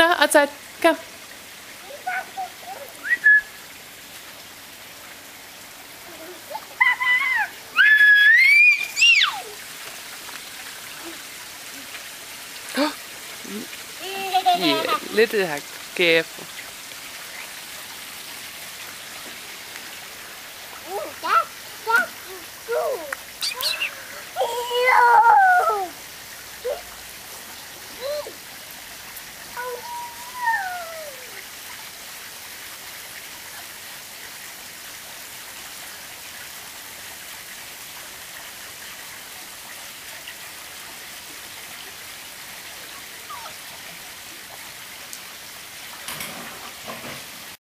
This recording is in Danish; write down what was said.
Luna, outside. Come. Yeah, lidt hak Careful.